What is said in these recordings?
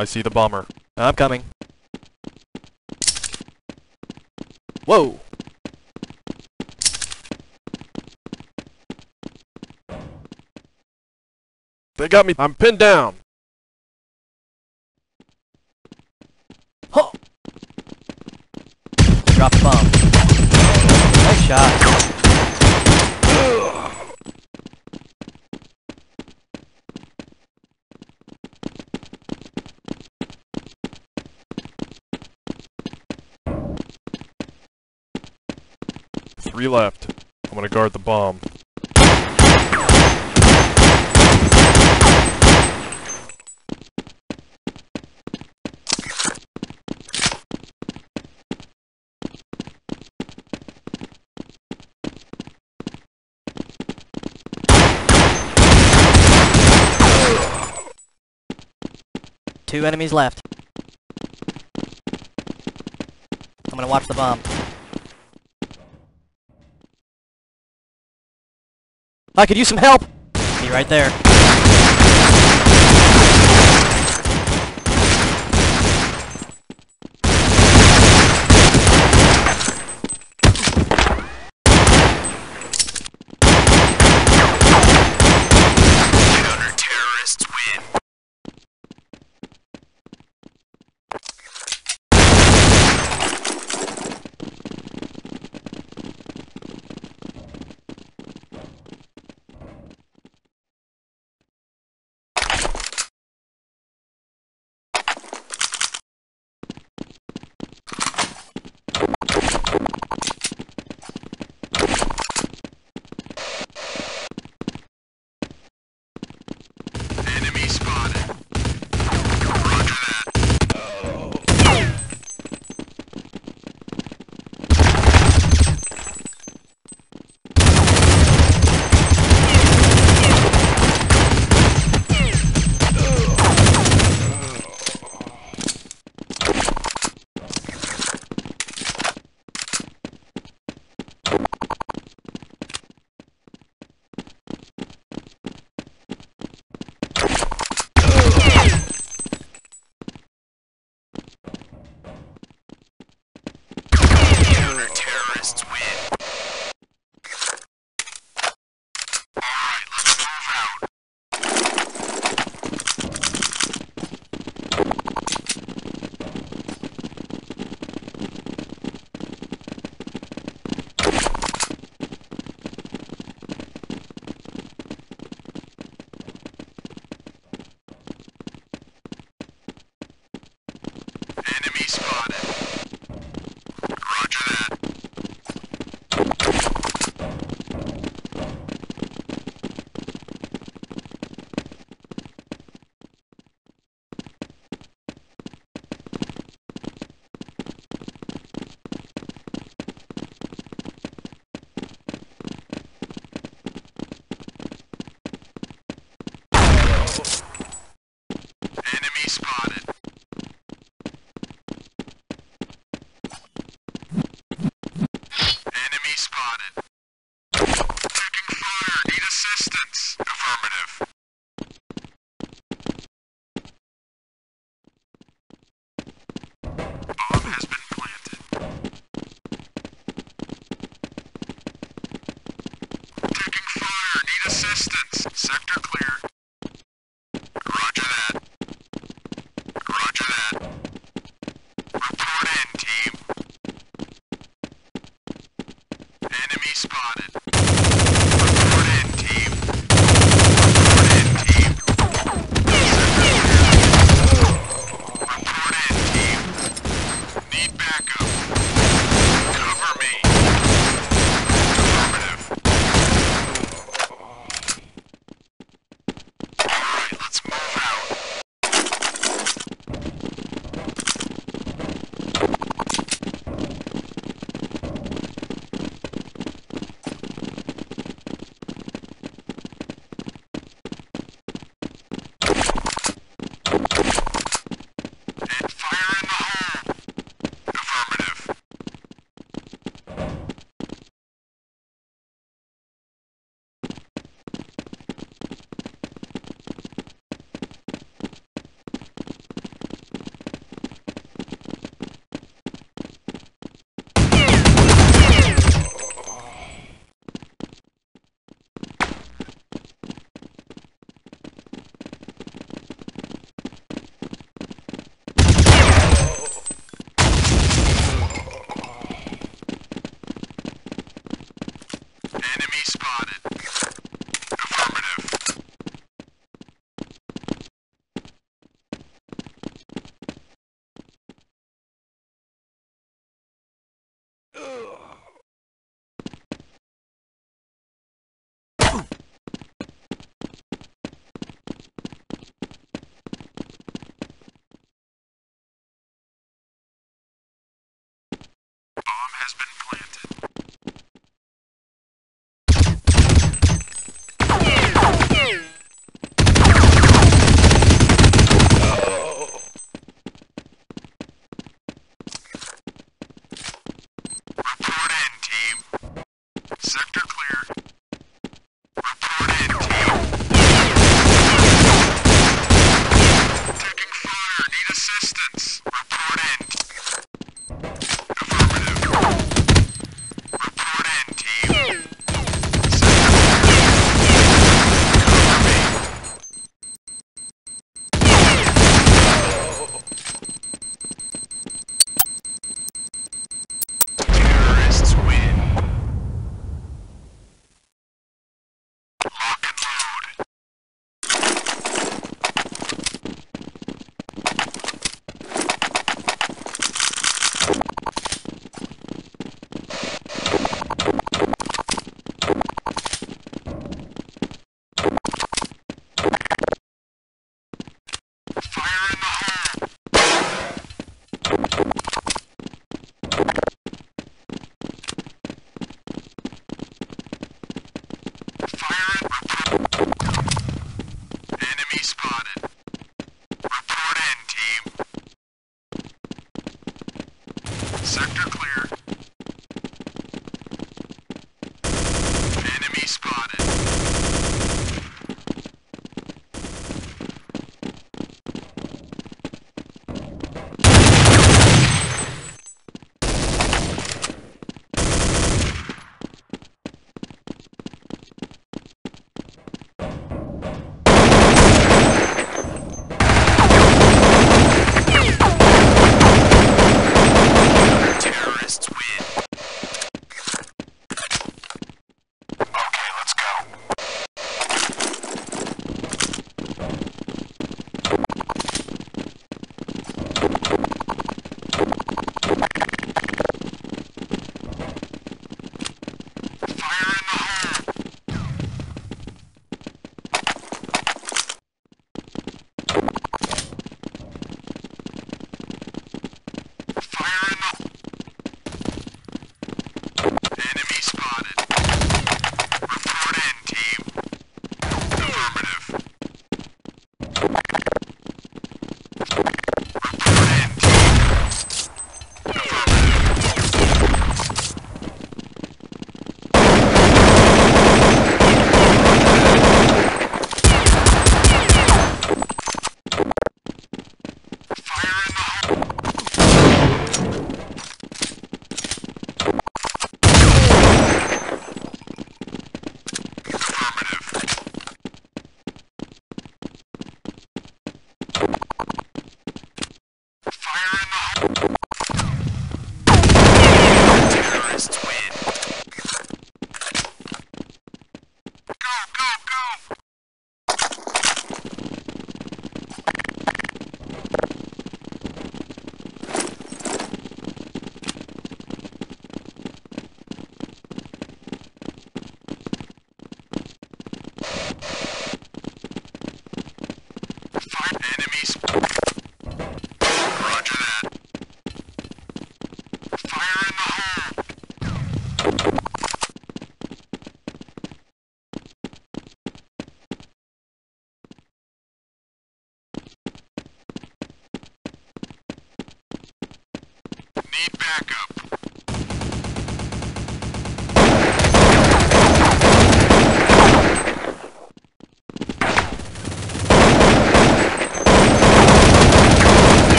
I see the bomber. I'm coming. Whoa! They got me. I'm pinned down. Huh. Drop the bomb. Nice shot. Three left. I'm gonna guard the bomb. Two enemies left. I'm gonna watch the bomb. I could use some help! Be right there.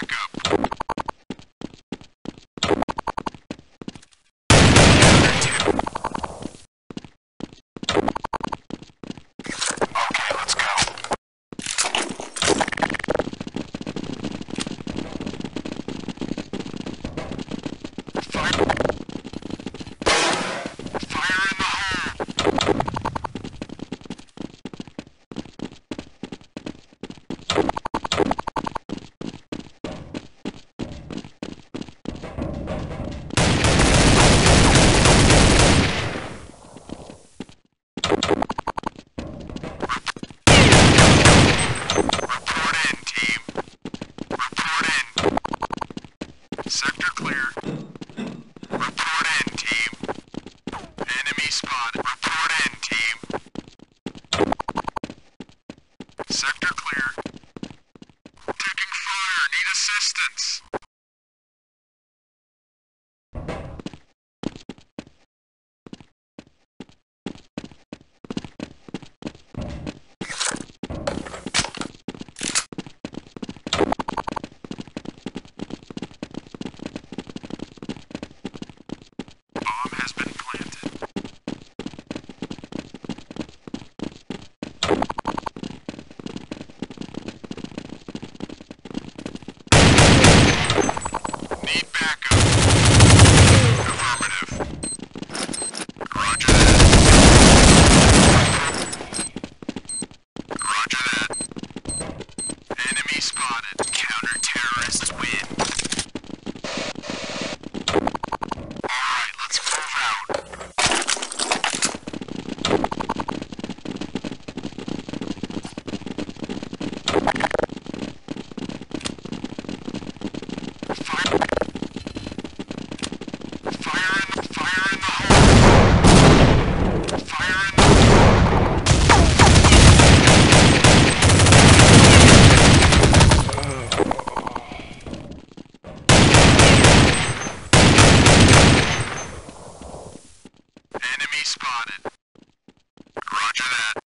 Backup. Fire assistance. after that.